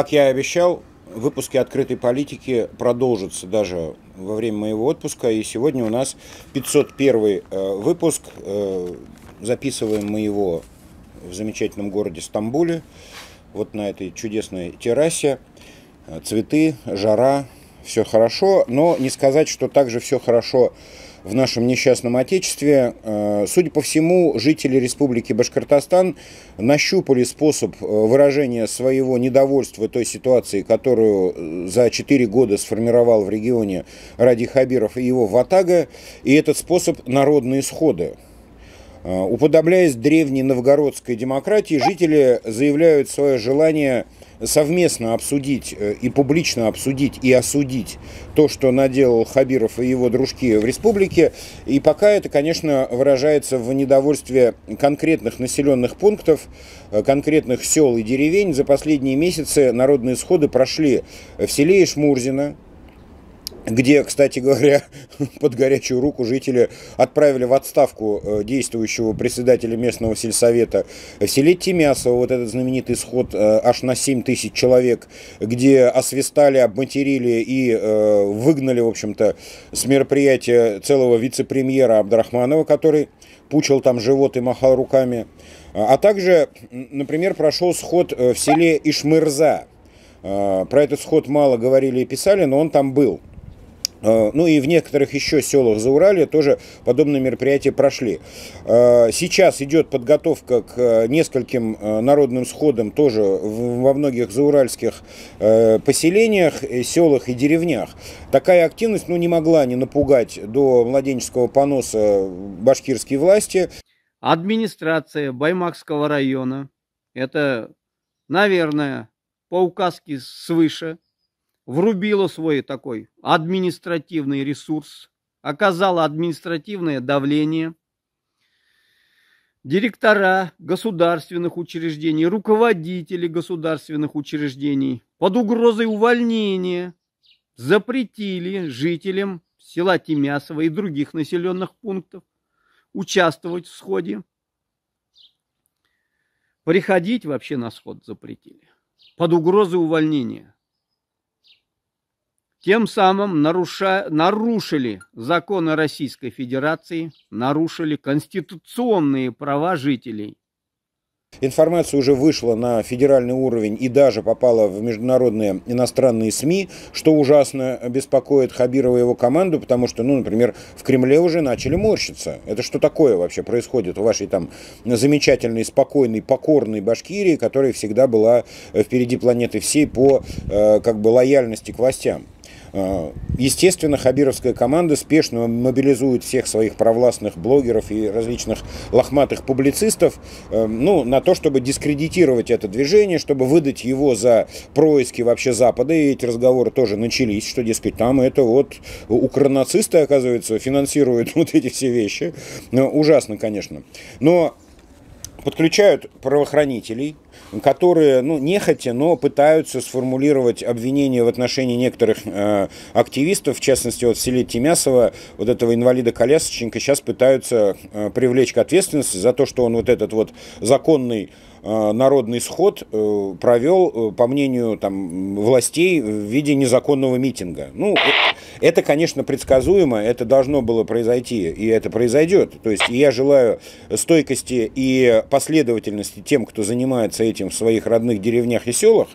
как я и обещал, выпуски открытой политики продолжатся даже во время моего отпуска. И сегодня у нас 501 э, выпуск. Э, записываем мы его в замечательном городе Стамбуле. Вот на этой чудесной террасе. Цветы, жара, все хорошо. Но не сказать, что также все хорошо в нашем несчастном Отечестве. Э, судя по всему, жители Республики Башкортостан нащупали способ э, выражения своего недовольства той ситуации, которую э, за 4 года сформировал в регионе Ради Хабиров и его Ватага, и этот способ – народные сходы. Уподобляясь древней новгородской демократии, жители заявляют свое желание – совместно обсудить э, и публично обсудить и осудить то, что наделал Хабиров и его дружки в республике. И пока это, конечно, выражается в недовольстве конкретных населенных пунктов, э, конкретных сел и деревень. За последние месяцы народные сходы прошли в селе Ишмурзино, где, кстати говоря, под горячую руку жители отправили в отставку э, действующего председателя местного сельсовета в селе Тимясово, вот этот знаменитый сход э, аж на 7 тысяч человек, где освистали, обматерили и э, выгнали, в общем-то, с мероприятия целого вице-премьера Абдрахманова, который пучил там живот и махал руками. А также, например, прошел сход в селе Ишмырза. Про этот сход мало говорили и писали, но он там был. Э, ну и в некоторых еще селах за Урале тоже подобные мероприятия прошли. Э, сейчас идет подготовка к э, нескольким народным сходам тоже во многих зауральских поселениях, селах и деревнях. Такая активность ну, не могла не напугать до младенческого поноса башкирские власти. Администрация Баймакского района, это, наверное, по указке свыше, врубила свой такой административный ресурс, оказала административное давление. Директора государственных учреждений, руководители государственных учреждений под угрозой увольнения запретили жителям села Тимясово и других населенных пунктов участвовать в сходе. Приходить вообще на сход запретили. Под угрозой увольнения. Тем самым наруша... нарушили законы Российской Федерации, нарушили конституционные права жителей. Информация уже вышла на федеральный уровень и даже попала в международные иностранные СМИ, что ужасно беспокоит Хабирова и его команду, потому что, ну, например, в Кремле уже начали морщиться. Это что такое вообще происходит в вашей там замечательной, спокойной, покорной Башкирии, которая всегда была впереди планеты всей по э, как бы лояльности к властям? Э, естественно, хабировская команда спешно мобилизует всех своих провластных блогеров и различных лохматых публицистов э, ну, на то, чтобы дискредитировать это движение, чтобы выдать его за происки вообще Запада. И эти разговоры тоже начались, что, дескать, там это вот укронацисты, оказывается, финансируют вот эти все вещи. Ну, ужасно, конечно. Но подключают правоохранителей, которые, ну, нехотя, но пытаются сформулировать обвинения в отношении некоторых э, активистов, в частности, вот в селе Тимясово, вот этого инвалида-колясочника сейчас пытаются э, привлечь к ответственности за то, что он вот этот вот законный народный сход э, провел, э, по мнению там, властей, в виде незаконного митинга. Ну, это, конечно, предсказуемо, это должно было произойти, и это произойдет. То есть я желаю стойкости и последовательности тем, кто занимается этим в своих родных деревнях и селах,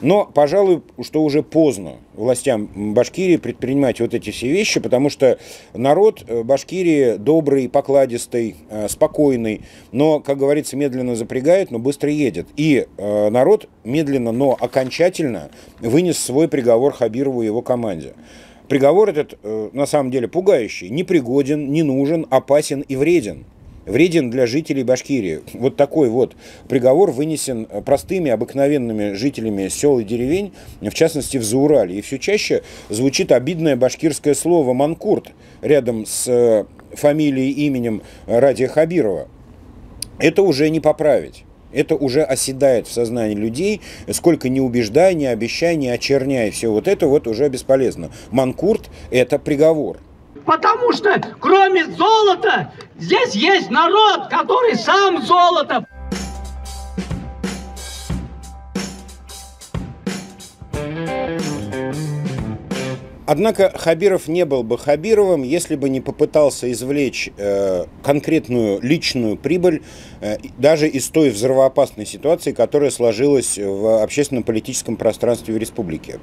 но, пожалуй, что уже поздно властям Башкирии предпринимать вот эти все вещи, потому что народ Башкирии добрый, покладистый, спокойный, но, как говорится, медленно запрягает, но быстро едет. И э, народ медленно, но окончательно вынес свой приговор Хабирову и его команде. Приговор этот э, на самом деле пугающий, непригоден, не нужен, опасен и вреден. Вреден для жителей Башкирии. Вот такой вот приговор вынесен простыми, обыкновенными жителями сел и деревень, в частности в Заурале. И все чаще звучит обидное башкирское слово «манкурт» рядом с э, фамилией, именем Радия Хабирова. Это уже не поправить. Это уже оседает в сознании людей. Сколько не убеждай, не обещай, не очерняй, все вот это вот уже бесполезно. Манкурт – это приговор. Потому что кроме золота здесь есть народ, который сам золото. Однако Хабиров не был бы Хабировым, если бы не попытался извлечь э, конкретную личную прибыль э, даже из той взрывоопасной ситуации, которая сложилась в общественно-политическом пространстве в республике.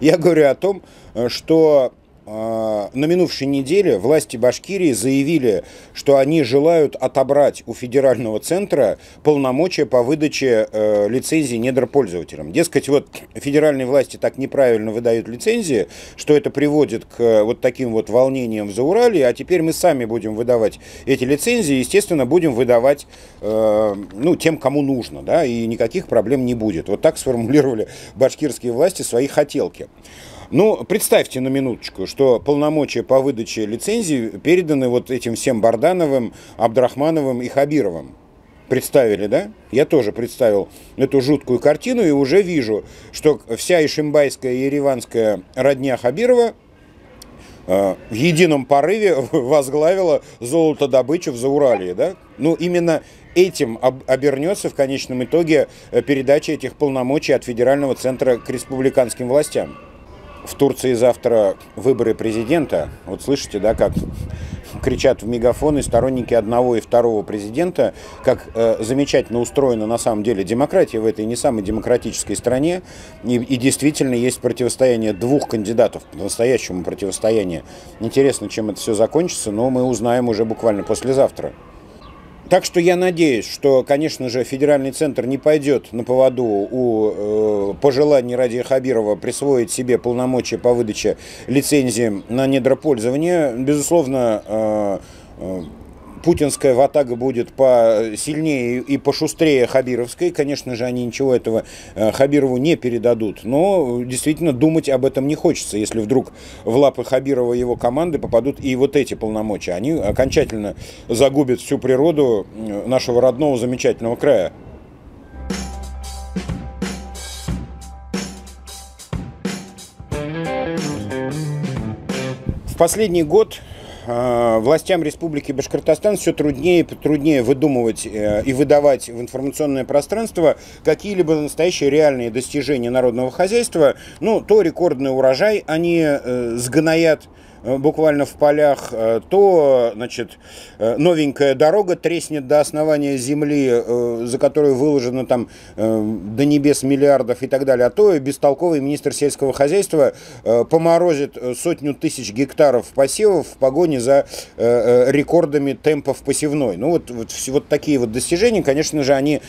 Я говорю о том, э, что на минувшей неделе власти Башкирии заявили, что они желают отобрать у федерального центра полномочия по выдаче э, лицензий недропользователям. Дескать, вот федеральные власти так неправильно выдают лицензии, что это приводит к вот таким вот волнениям в Заурале, а теперь мы сами будем выдавать эти лицензии, естественно, будем выдавать э, ну, тем, кому нужно, да, и никаких проблем не будет. Вот так сформулировали башкирские власти свои хотелки. Ну, представьте на минуточку, что полномочия по выдаче лицензий переданы вот этим всем Бардановым, Абдрахмановым и Хабировым. Представили, да? Я тоже представил эту жуткую картину и уже вижу, что вся ишимбайская и ереванская родня Хабирова э, в едином порыве возглавила золотодобычу в Зауралье, да? Ну, именно этим обернется в конечном итоге э, передача этих полномочий от федерального центра к республиканским властям в Турции завтра выборы президента. Вот слышите, да, как кричат в мегафоны сторонники одного и второго президента, как э, замечательно устроена на самом деле демократия в этой не самой демократической стране. И, и действительно есть противостояние двух кандидатов, по-настоящему противостояние. Интересно, чем это все закончится, но мы узнаем уже буквально послезавтра. Так что я надеюсь, что, конечно же, федеральный центр не пойдет на поводу у э, пожеланий Ради Хабирова присвоить себе полномочия по выдаче лицензии на недропользование. Безусловно, э, э, путинская ватага будет посильнее и пошустрее Хабировской. Конечно же, они ничего этого э, Хабирову не передадут. Но действительно думать об этом не хочется, если вдруг в лапы Хабирова и его команды попадут и вот эти полномочия. Они окончательно загубят всю природу э, нашего родного замечательного края. В последний год Э, властям Республики Башкортостан все труднее и труднее выдумывать э, и выдавать в информационное пространство какие-либо настоящие реальные достижения народного хозяйства. Ну, то рекордный урожай они э, сгноят буквально в полях, э, то, значит, э, новенькая дорога треснет до основания земли, за которую выложено там до небес миллиардов и так далее, а то бестолковый министр сельского хозяйства поморозит сотню тысяч гектаров посевов в погоне за рекордами темпов посевной. Ну вот, вот, вот такие вот достижения, конечно же, они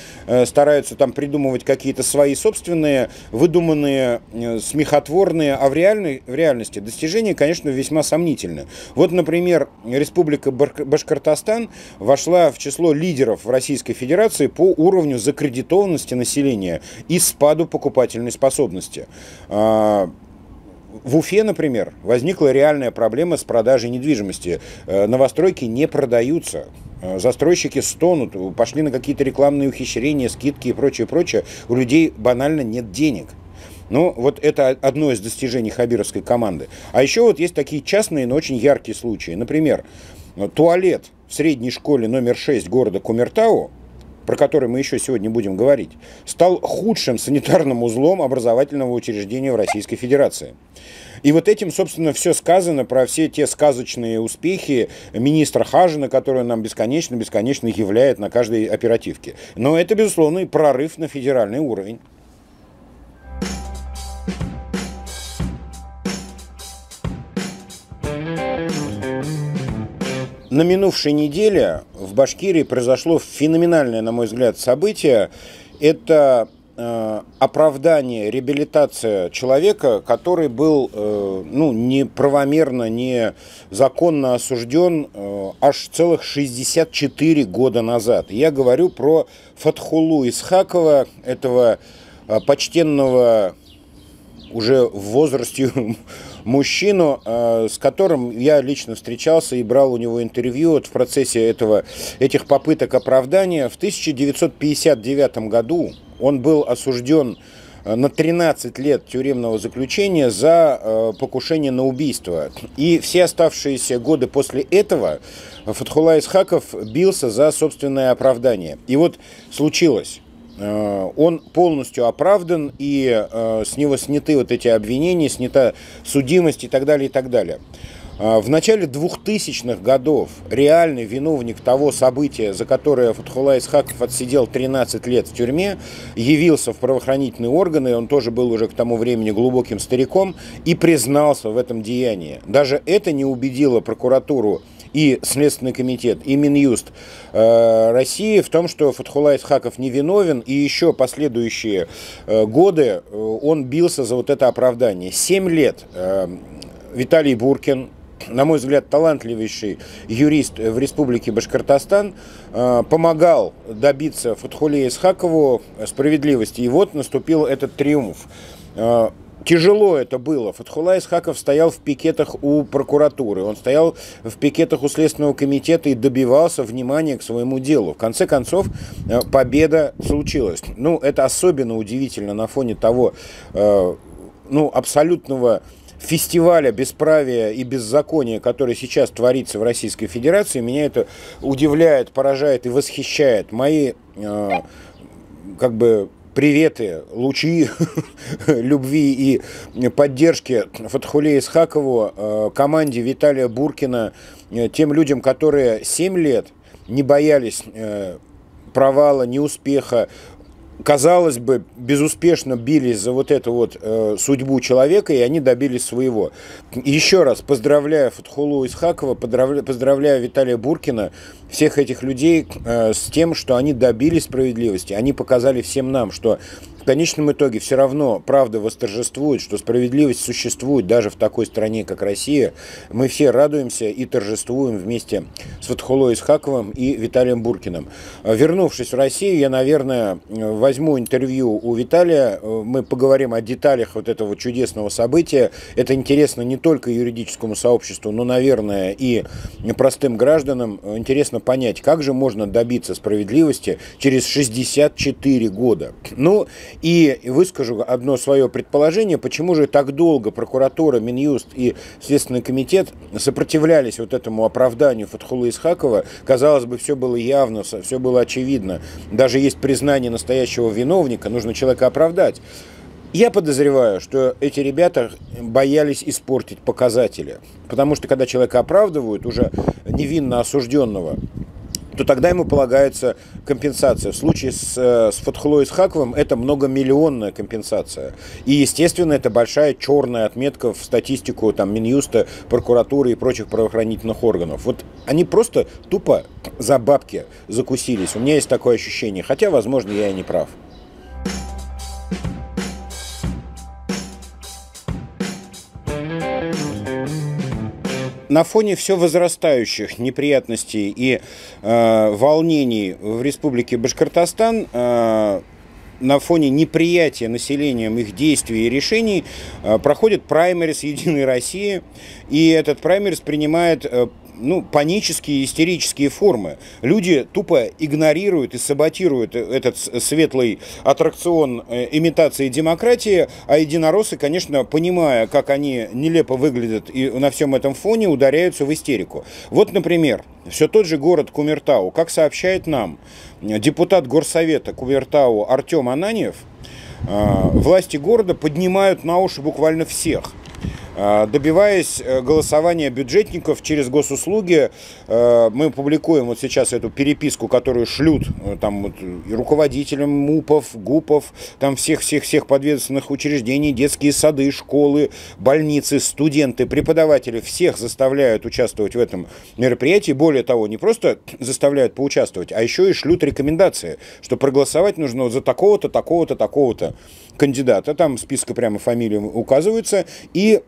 стараются там придумывать какие-то свои собственные, выдуманные, смехотворные, а в, реальной, в реальности достижения, конечно, весьма весьма сомнительно. Вот, например, Республика Башкортостан вошла в число лидеров в Российской Федерации по уровню закредитованности населения и спаду покупательной способности. А, в Уфе, например, возникла реальная проблема с продажей недвижимости. Э, новостройки не продаются. Э, застройщики стонут, пошли на какие-то рекламные ухищрения, скидки и прочее, прочее. У людей банально нет денег. Ну, вот это одно из достижений хабировской команды. А еще вот есть такие частные, но очень яркие случаи. Например, туалет в средней школе номер 6 города Кумертау, про который мы еще сегодня будем говорить, стал худшим санитарным узлом образовательного учреждения в Российской Федерации. И вот этим, собственно, все сказано про все те сказочные успехи министра Хажина, которые нам бесконечно-бесконечно являет на каждой оперативке. Но это, безусловно, и прорыв на федеральный уровень. На минувшей неделе в Башкирии произошло феноменальное, на мой взгляд, событие. Это э, оправдание, реабилитация человека, который был э, ну, неправомерно, незаконно осужден э, аж целых 64 года назад. Я говорю про Фатхулу Исхакова, этого почтенного уже в возрасте мужчину, э, с которым я лично встречался и брал у него интервью вот в процессе этого, этих попыток оправдания. В 1959 году он был осужден э, на 13 лет тюремного заключения за э, покушение на убийство. И все оставшиеся годы после этого Фатхула Исхаков бился за собственное оправдание. И вот случилось он полностью оправдан, и с него сняты вот эти обвинения, снята судимость и так далее, и так далее. А, в начале 2000-х годов реальный виновник того события, за которое Фатхула Исхаков отсидел 13 лет в тюрьме, явился в правоохранительные органы, он тоже был уже к тому времени глубоким стариком, и признался в этом деянии. Даже это не убедило прокуратуру и Следственный комитет, и Минюст э, России в том, что Фатхула Исхаков невиновен, и еще последующие э, годы э, он бился за вот это оправдание. Семь лет э, Виталий Буркин, на мой взгляд, талантливейший юрист в Республике Башкортостан, э, помогал добиться Фатхуле Исхакову справедливости. И вот наступил этот триумф. Э, тяжело это было. Фатхула Исхаков стоял в пикетах у прокуратуры, он стоял в пикетах у Следственного комитета и добивался внимания к своему делу. В конце концов, э, победа случилась. Ну, это особенно удивительно на фоне того, ну, абсолютного фестиваля бесправия и беззакония, который сейчас творится в Российской Федерации, меня это удивляет, поражает и восхищает. Мои э, как бы приветы, лучи любви и поддержки Фатхуле Исхакову, э, команде Виталия Буркина, э, тем людям, которые 7 лет не боялись э, провала, неуспеха, казалось бы, безуспешно бились за вот эту вот э, судьбу человека, и они добились своего. Еще раз поздравляю Фатхулу Исхакова, поздравляю, поздравляю Виталия Буркина, всех этих людей э, с тем, что они добились справедливости. Они показали всем нам, что в конечном итоге все равно правда восторжествует, что справедливость существует даже в такой стране, как Россия. Мы все радуемся и торжествуем вместе с Фатхулой Исхаковым и Виталием Буркиным. Вернувшись в Россию, я, наверное, возьму интервью у Виталия. Мы поговорим о деталях вот этого чудесного события. Это интересно не только юридическому сообществу, но, наверное, и простым гражданам. Интересно понять, как же можно добиться справедливости через 64 года. Ну, и выскажу одно свое предположение, почему же так долго прокуратура, Минюст и Следственный комитет сопротивлялись вот этому оправданию Фатхула Исхакова. Казалось бы, все было явно, все было очевидно. Даже есть признание настоящего виновника, нужно человека оправдать. Я подозреваю, что эти ребята боялись испортить показатели. Потому что когда человека оправдывают, уже невинно осужденного, то тогда ему полагается компенсация. В случае с, э, с Фатхулой Исхаковым это многомиллионная компенсация. И, естественно, это большая черная отметка в статистику там, Минюста, прокуратуры и прочих правоохранительных органов. Вот они просто тупо за бабки закусились. У меня есть такое ощущение. Хотя, возможно, я и не прав. На фоне все возрастающих неприятностей и э, волнений в Республике Башкортостан э, на фоне неприятия населением их действий и решений э, проходит праймерис Единой России, и этот праймерис принимает э, ну, панические, истерические формы. Люди тупо игнорируют и саботируют этот светлый аттракцион э, имитации демократии, а единороссы, конечно, понимая, как они нелепо выглядят и на всем этом фоне, ударяются в истерику. Вот, например, все тот же город Кумертау, как сообщает нам депутат горсовета Кумертау Артем Ананьев, э, власти города поднимают на уши буквально всех – добиваясь э, голосования бюджетников через госуслуги, э, мы публикуем вот сейчас эту переписку, которую шлют э, там вот, и руководителям МУПов, ГУПов, там всех-всех-всех подведомственных учреждений, детские сады, школы, больницы, студенты, преподаватели, всех заставляют участвовать в этом мероприятии. Более того, не просто заставляют поучаствовать, а еще и шлют рекомендации, что проголосовать нужно за такого-то, такого-то, такого-то кандидата. Там списка прямо фамилии указываются. И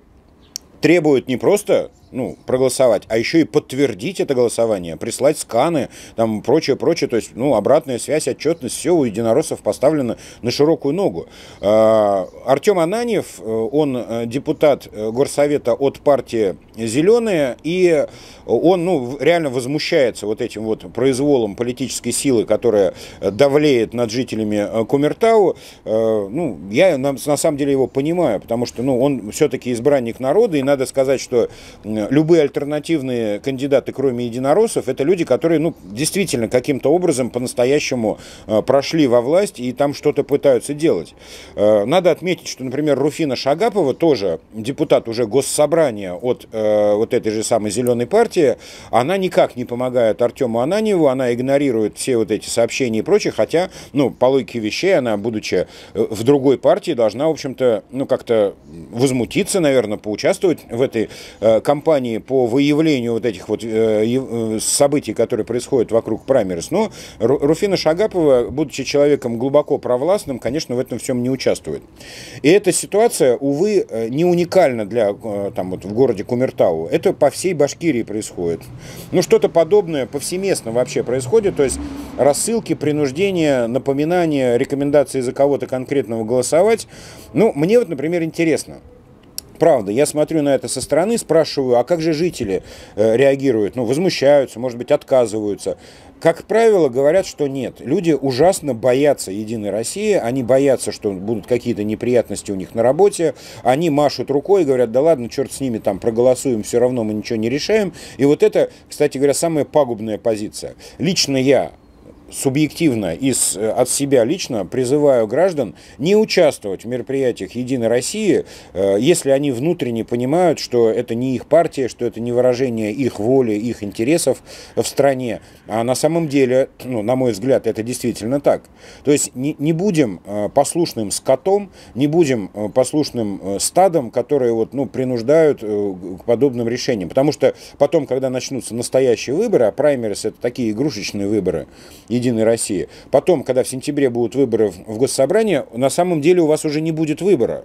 требуют не просто ну, проголосовать, а еще и подтвердить это голосование, прислать сканы, там, прочее, прочее, то есть, ну, обратная связь, отчетность, все у единороссов поставлено на широкую ногу. А, Артем Ананьев, э, он э, депутат э, горсовета от партии «Зеленые», и он, ну, реально возмущается вот этим вот произволом политической силы, которая давлеет над жителями Кумертау. Ну, я на, на самом деле его понимаю, потому что, ну, он все-таки избранник народа, и надо сказать, что любые альтернативные кандидаты, кроме единороссов, это люди, которые ну, действительно каким-то образом по-настоящему э, прошли во власть и там что-то пытаются делать. Э, надо отметить, что, например, Руфина Шагапова, тоже депутат уже госсобрания от э, вот этой же самой «Зеленой партии», она никак не помогает Артему Ананьеву, она игнорирует все вот эти сообщения и прочее, хотя, ну, по логике вещей, она, будучи в другой партии, должна, в общем-то, ну, как-то возмутиться, наверное, поучаствовать в этой э, кампании по выявлению вот этих вот э, э, событий, которые происходят вокруг праймерис. Но Руфина Шагапова, будучи человеком глубоко провластным, конечно, в этом всем не участвует. И эта ситуация, увы, не уникальна для, там вот в городе Кумертау. Это по всей Башкирии происходит. Ну, что-то подобное повсеместно вообще происходит, то есть рассылки, принуждение, напоминания, рекомендации за кого-то конкретного голосовать. Ну, мне вот, например, интересно, правда, я смотрю на это со стороны, спрашиваю, а как же жители э, реагируют? Ну, возмущаются, может быть, отказываются. Как правило, говорят, что нет. Люди ужасно боятся Единой России, они боятся, что будут какие-то неприятности у них на работе, они машут рукой и говорят, да ладно, черт с ними, там проголосуем, все равно мы ничего не решаем. И вот это, кстати говоря, самая пагубная позиция. Лично я субъективно и с, э, от себя лично призываю граждан не участвовать в мероприятиях Единой России, э, если они внутренне понимают, что это не их партия, что это не выражение их воли, их интересов в стране. А на самом деле, ну, на мой взгляд, это действительно так. То есть не, не будем э, послушным скотом, не будем послушным стадом, которые вот, ну, принуждают к подобным решениям. Потому что потом, когда начнутся настоящие выборы, а праймерис это такие игрушечные выборы, Единой России. Потом, когда в сентябре будут выборы в Госсобрание, на самом деле у вас уже не будет выбора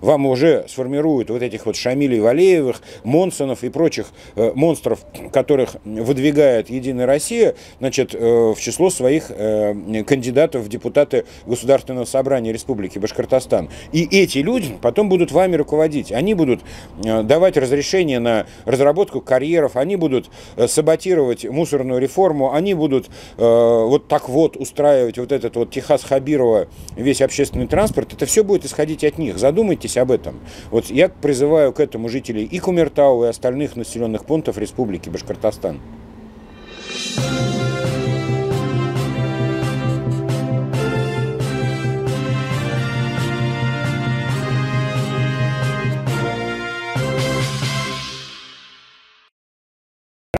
вам уже сформируют вот этих вот Шамилей Валеевых, Монсонов и прочих э, монстров, которых выдвигает Единая Россия, значит, э, в число своих э, кандидатов в депутаты Государственного собрания Республики Башкортостан. И эти люди потом будут вами руководить. Они будут э, давать разрешение на разработку карьеров, они будут э, саботировать мусорную реформу, они будут э, вот так вот устраивать вот этот вот Техас-Хабирова весь общественный транспорт. Это все будет исходить от них. Задумайтесь задумайтесь об этом. Вот я призываю к этому жителей и Кумертау, и остальных населенных пунктов Республики Башкортостан. Thank you